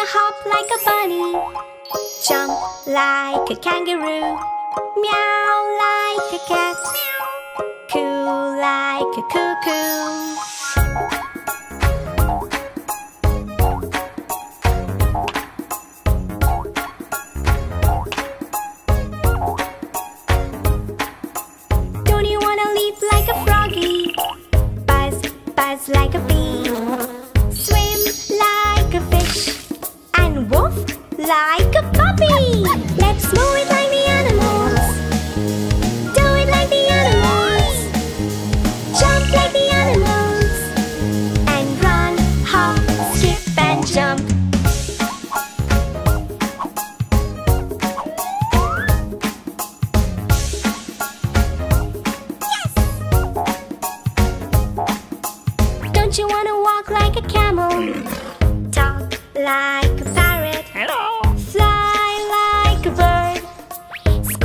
wanna hop like a bunny Jump like a kangaroo Meow like a cat Coo like a cuckoo. Like a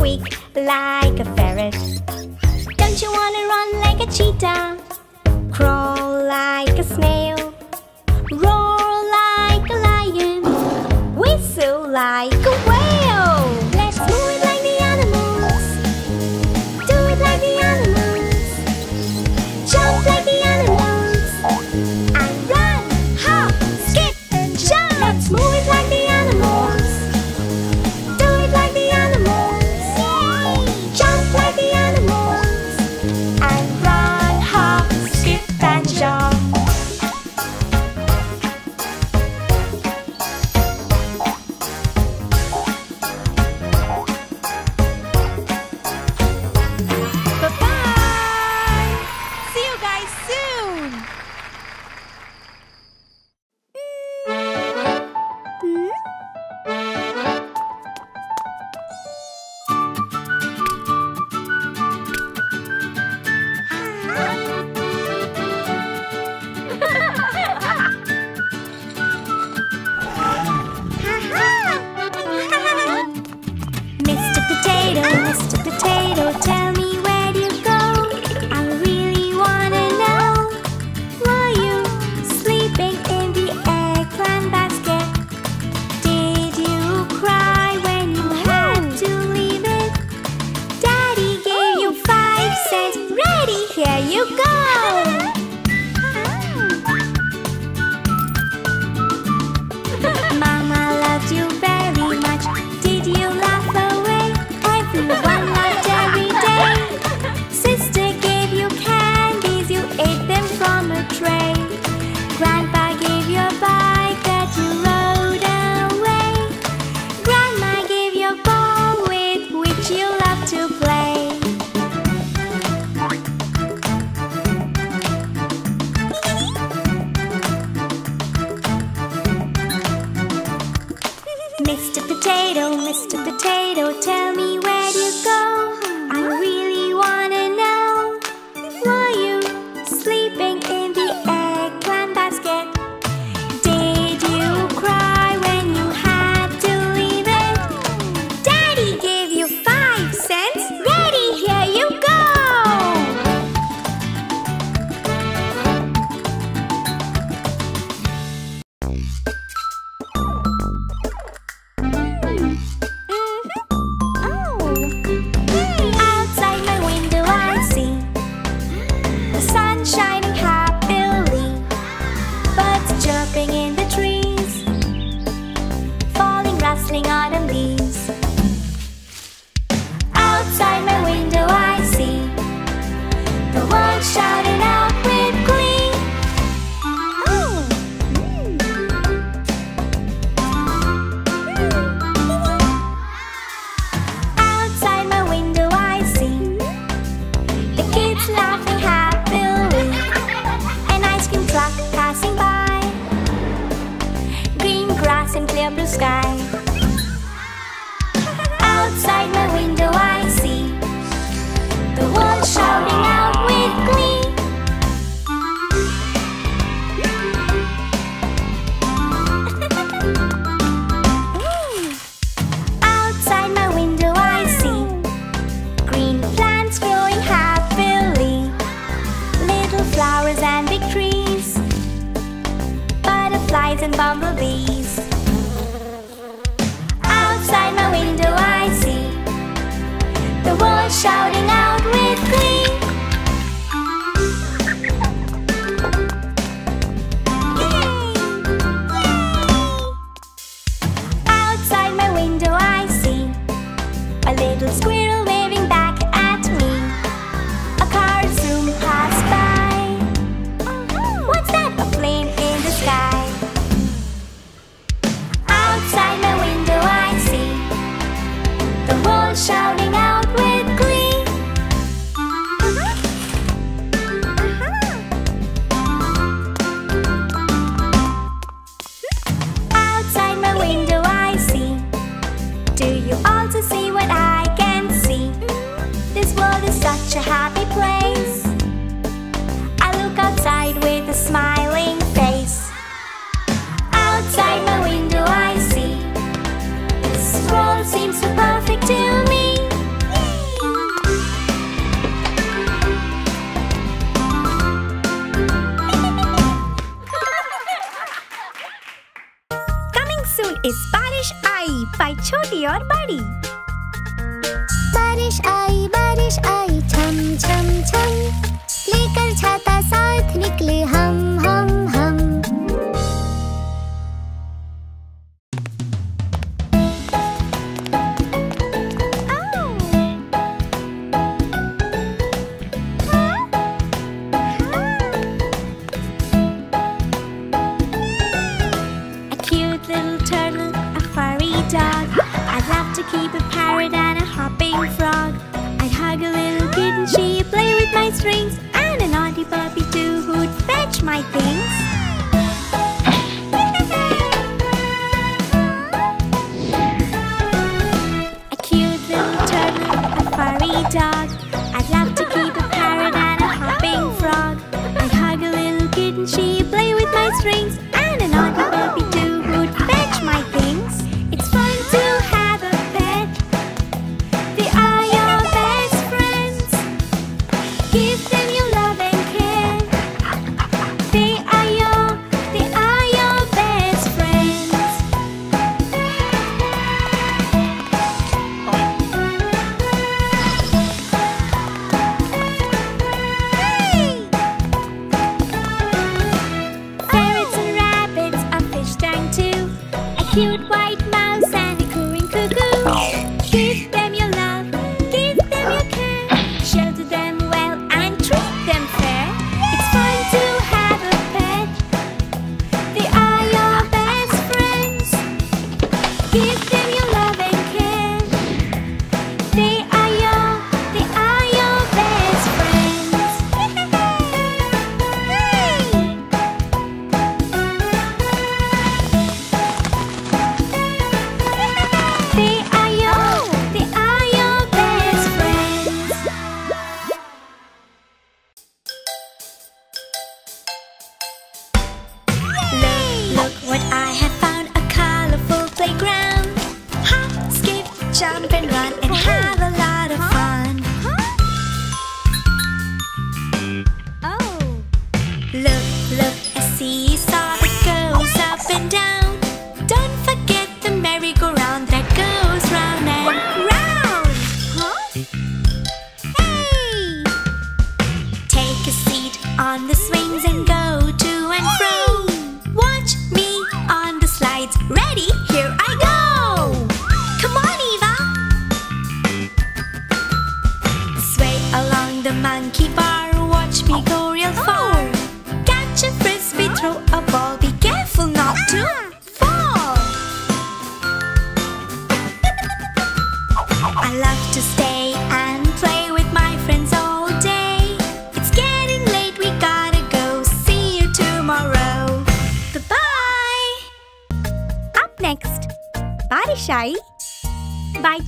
like a ferret. Don't you wanna run like a cheetah? Crawl like a snail? Roar like a lion? Whistle like a whale?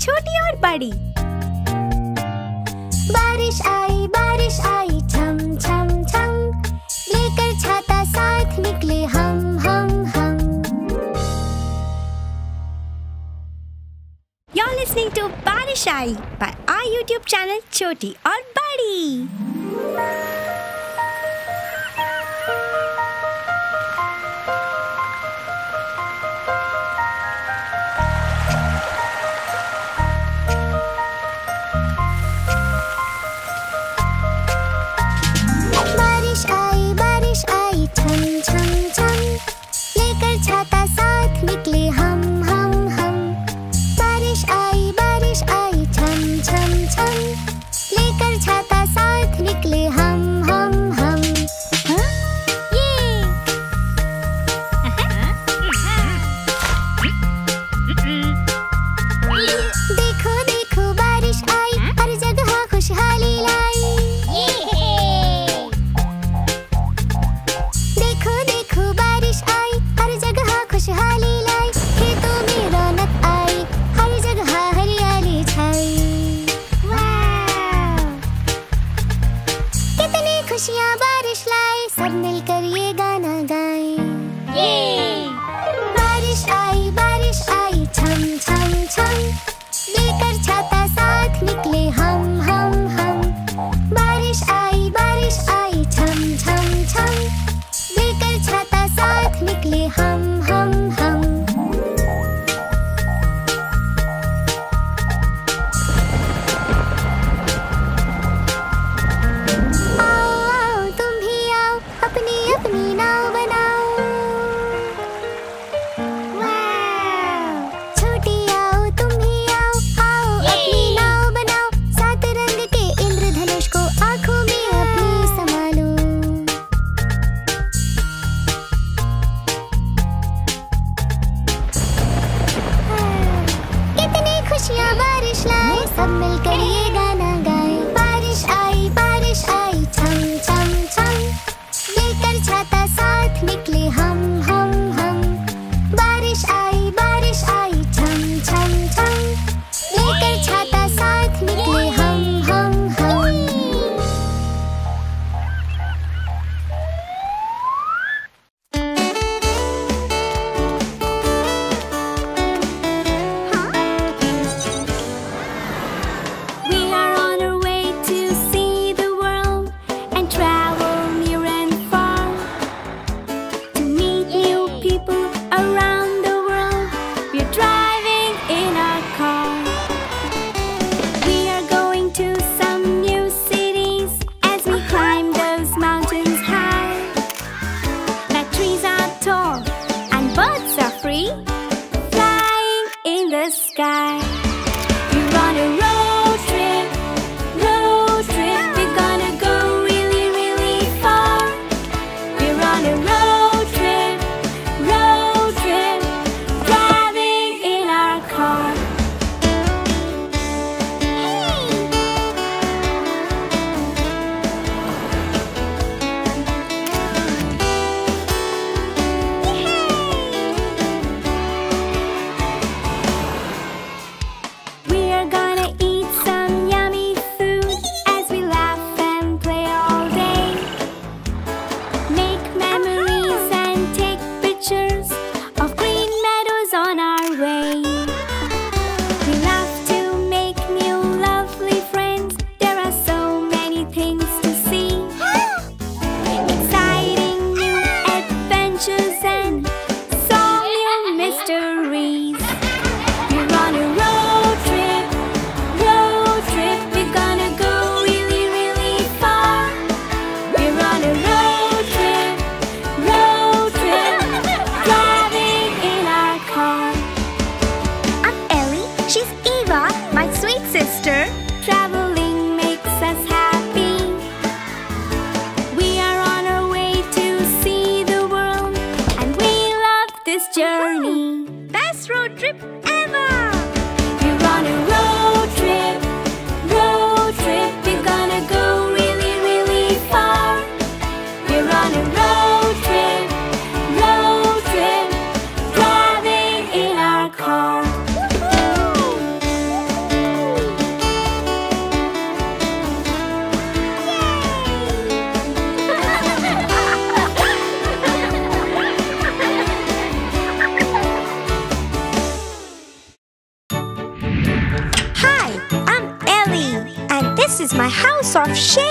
छोटी और बड़ी। बारिश आई बारिश आई, छम छम छम। लेकर छाता साथ निकले हम हम हम। You're listening टू बारिश आई by आई यूट्यूब चैनल छोटी और बड़ी। My house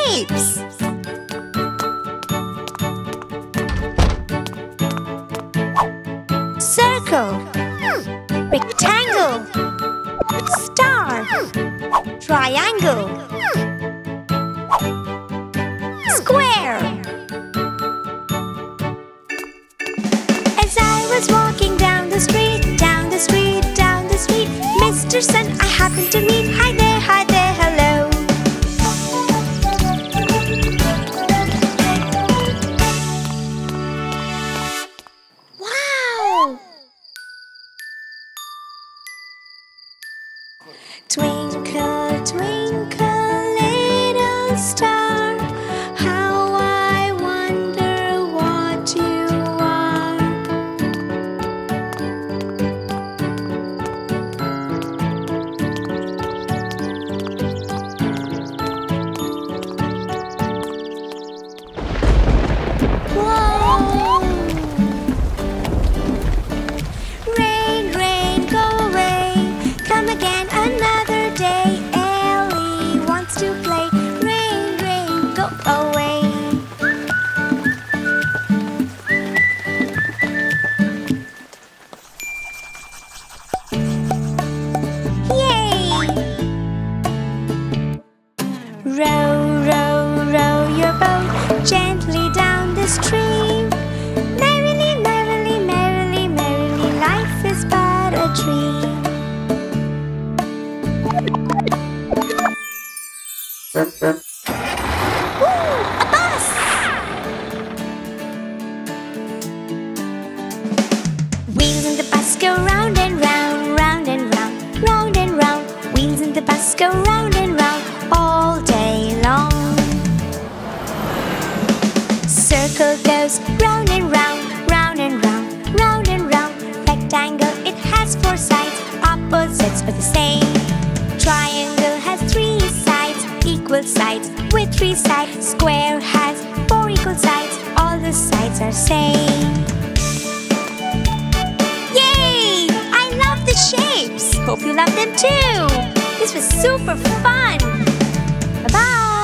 love them too! This was super fun! Bye-bye!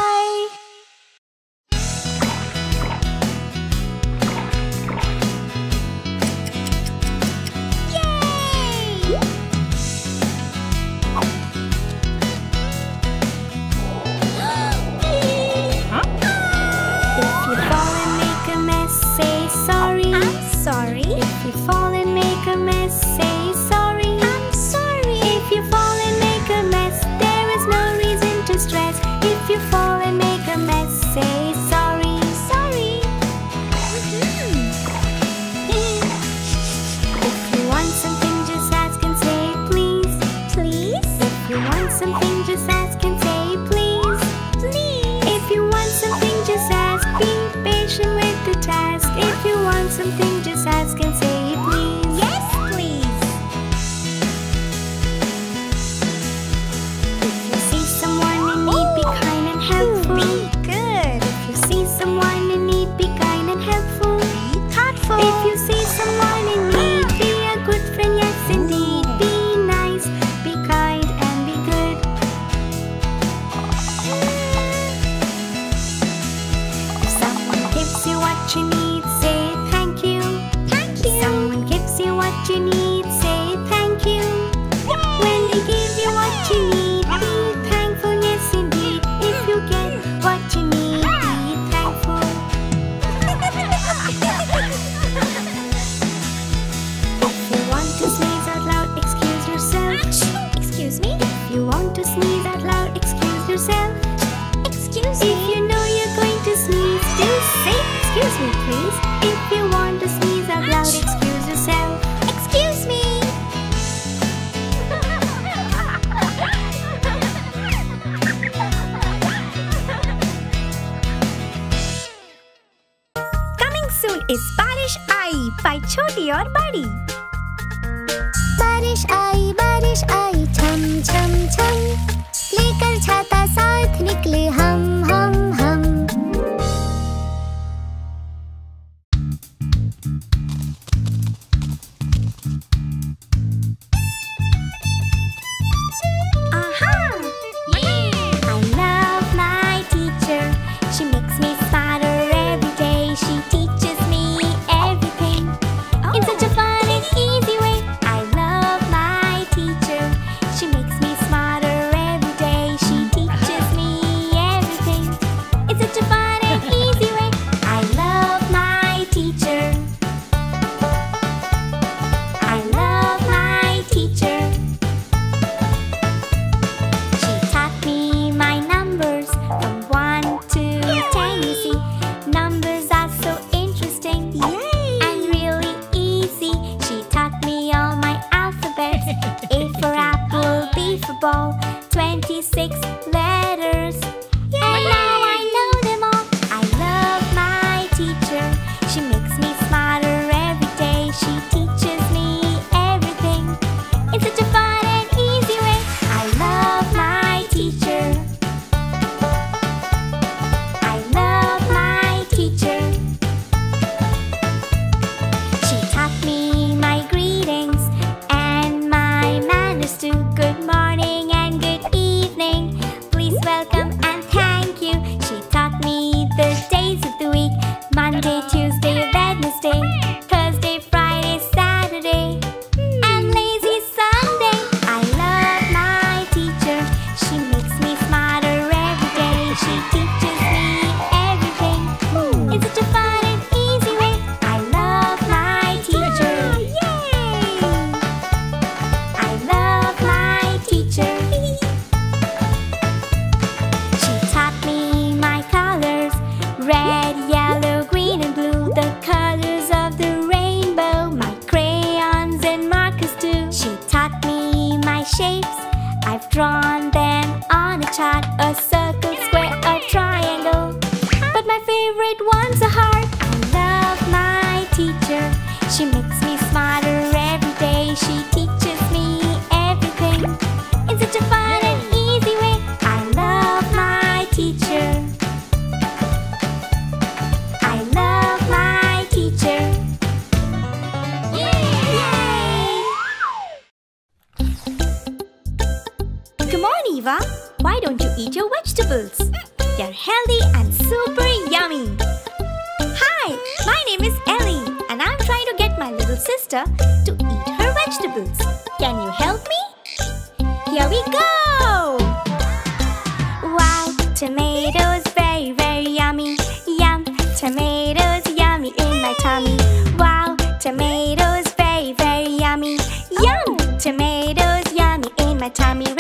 watching. tummy. Wow, tomatoes, very, very yummy. Yum! Tomatoes, yummy in my tummy.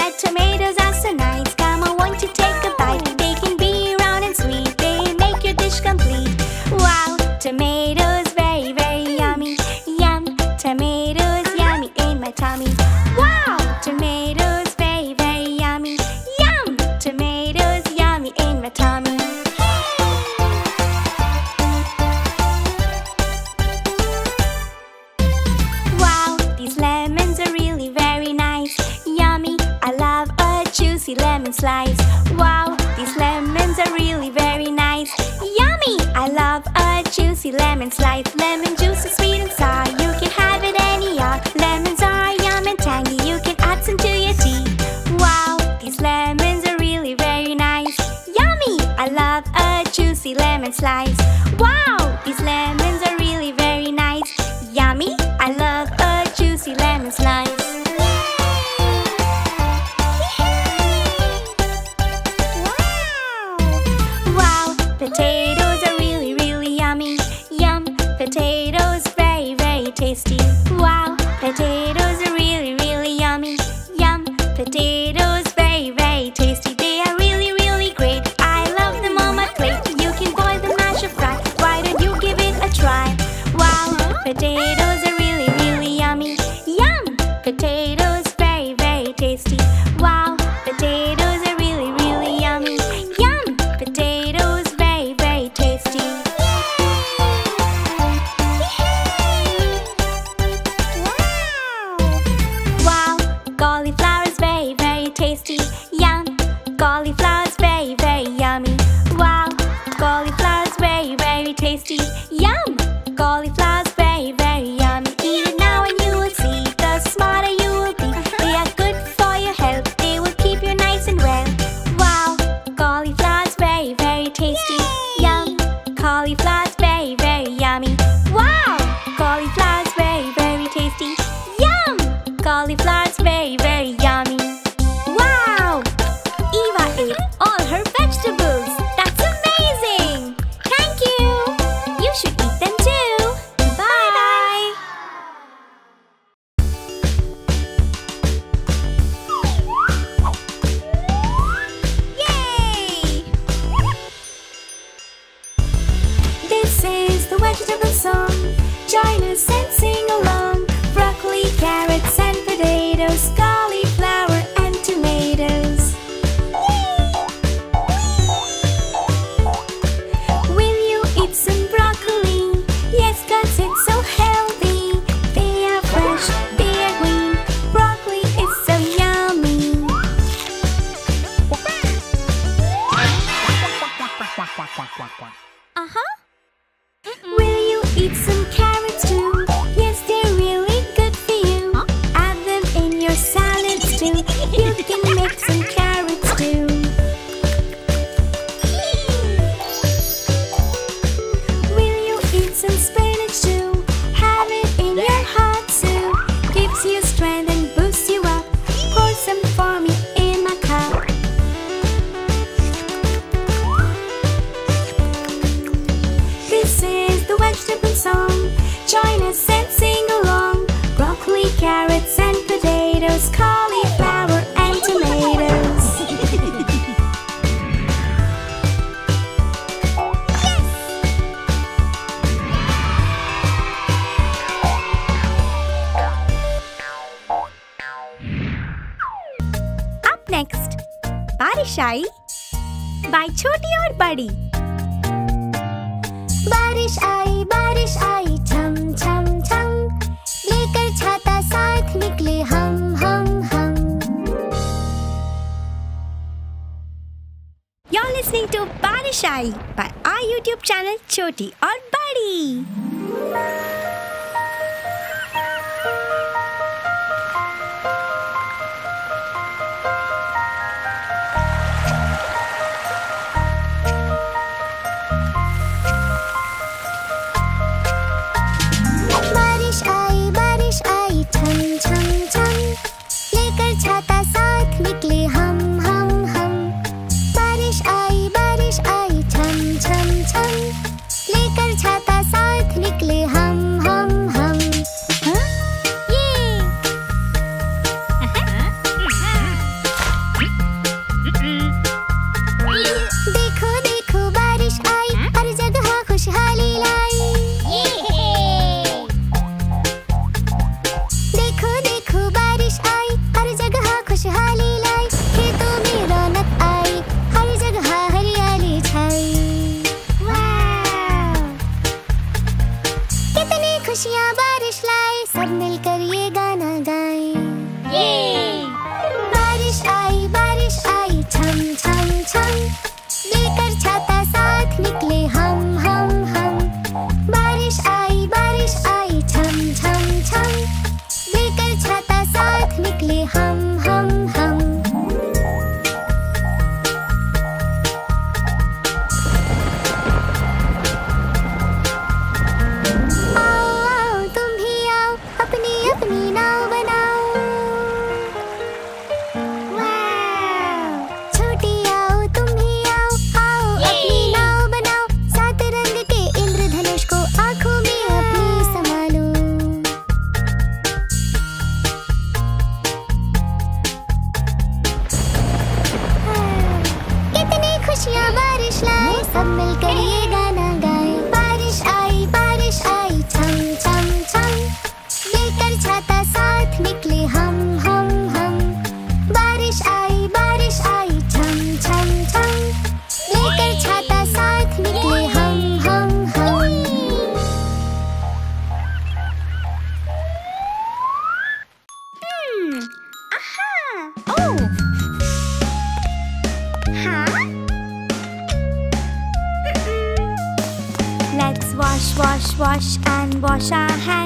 I by छोटी और बड़ी। बारिश आई बारिश आई, छम छम छम। लेकर छाता साथ निकले हम हम हम। You are listening to baarish AI by AI YouTube channel छोटी और बड़ी and wash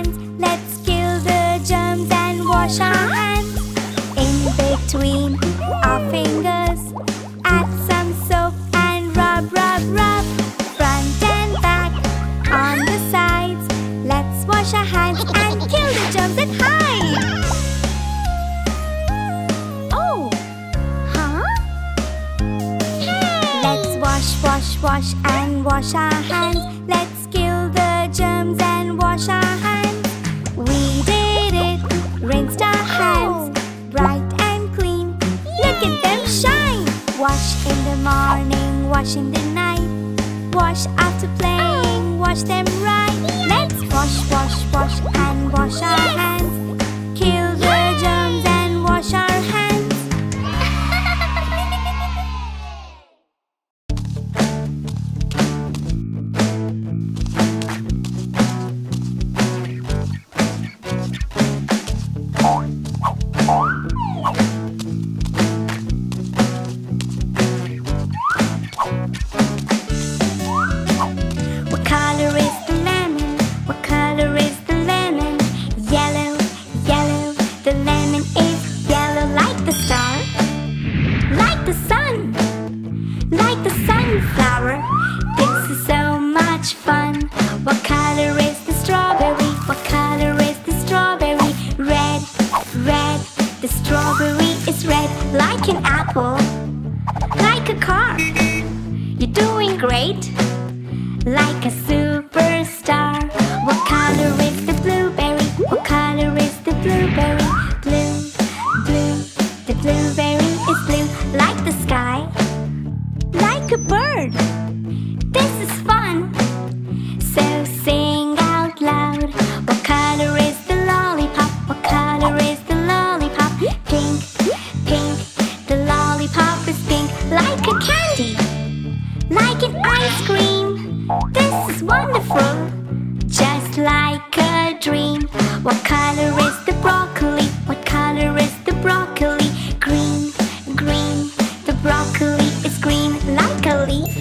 leaf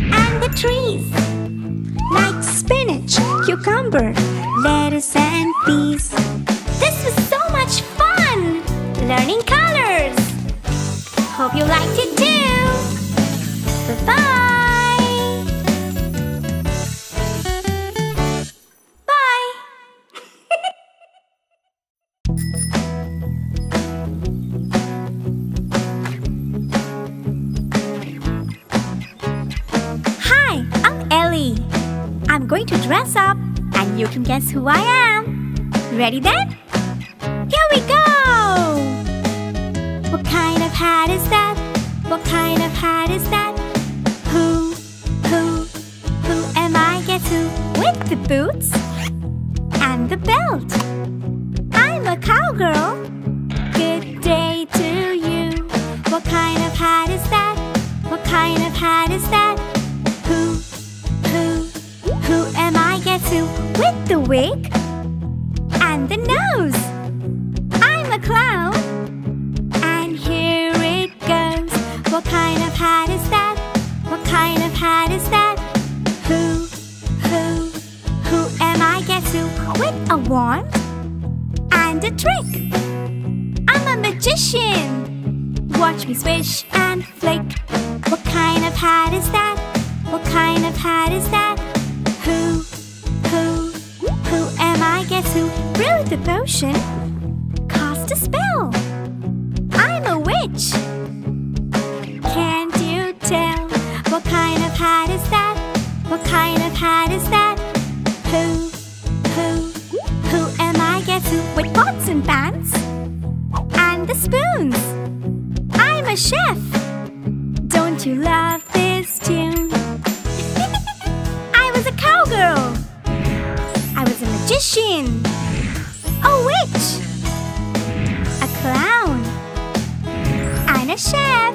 and the trees like spinach, cucumber, lettuce and peas. This was so much fun learning colors. Ready then? Who? With a wand and a trick. I'm a magician. Watch me swish and flick. What kind of hat is that? What kind of hat is that? Who, who, who am I? Guess who? Brew the potion. Cast a spell. I'm a witch. Can't you tell? What kind of hat is that? What kind of hat is that? Who, With pots and pans and the spoons. I'm a chef. Don't you love this tune? I was a cowgirl. I was a magician. A witch. A clown. And a chef.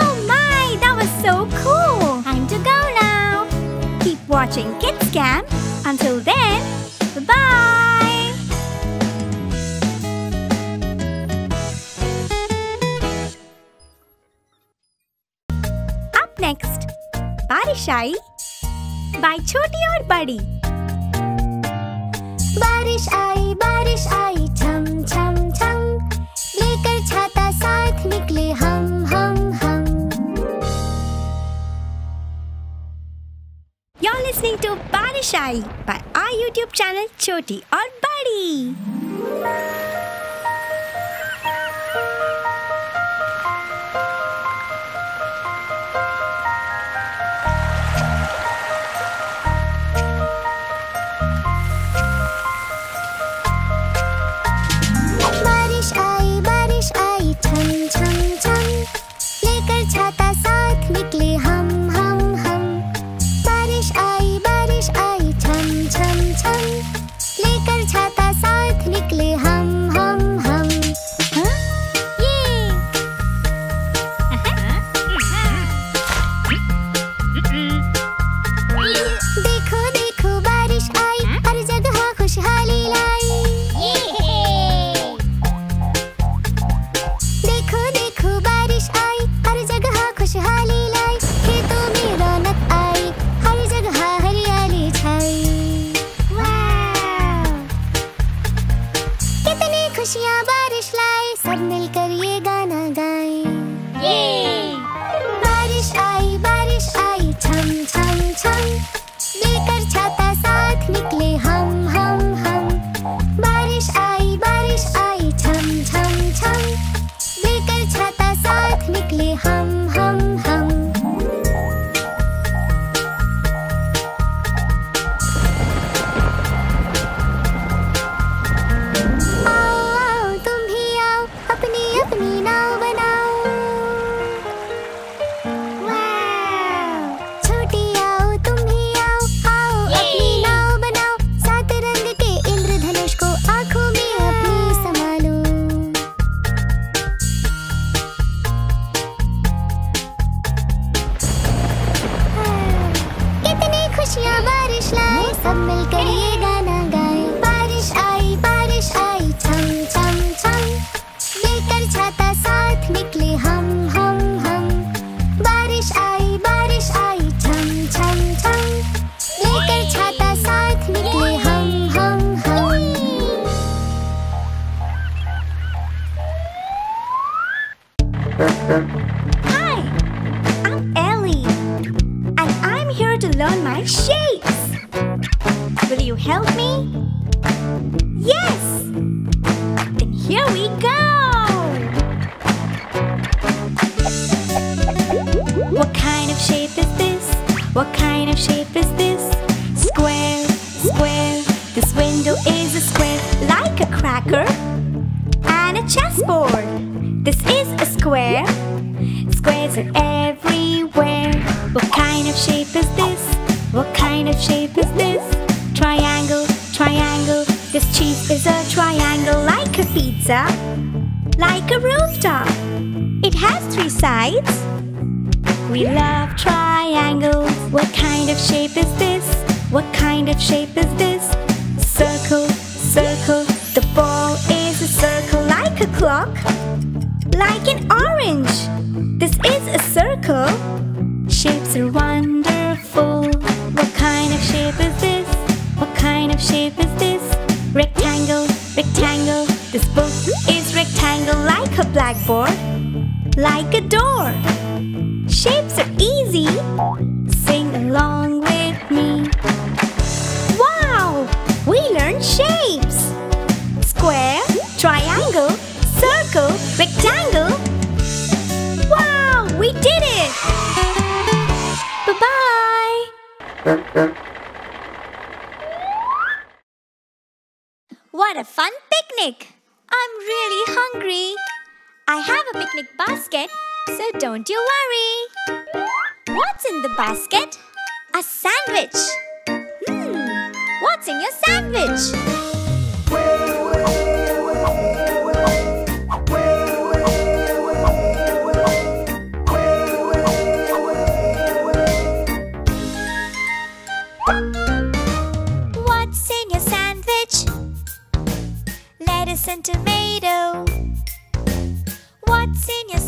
Oh my, that was so cool. Time to go now. Keep watching Kids Camp. Until then, bye-bye. Up next, बारिश आई by छोटी और बड़ी बारिश आई बारिश आई आई bye are YouTube channel छोटी और बड़ी Yes! Then here we go! What kind of shape is this? What kind of shape is this? Square, square This window is a square like a cracker And a chessboard This is a square Squares are everywhere What kind of shape is this? What kind of shape is this? Is a triangle like a pizza, like a rooftop. It has three sides. We love triangles. What kind of shape is this? What kind of shape is this? Circle, circle. The ball is a circle like a clock, like an orange. This is a circle. Shapes are wonderful. What kind of shape is this? What kind of shape is this? Rectangle, rectangle. This book is rectangle like a blackboard, like a door. Shapes are easy. Sing along with me. Wow! We learned shapes. Square, triangle, circle, rectangle. Wow! We did it! Bye-bye! What a fun picnic! I'm really hungry. I have a picnic basket, so don't you worry. What's in the basket? A sandwich. Hmm, what's in your sandwich? And tomato. What's in your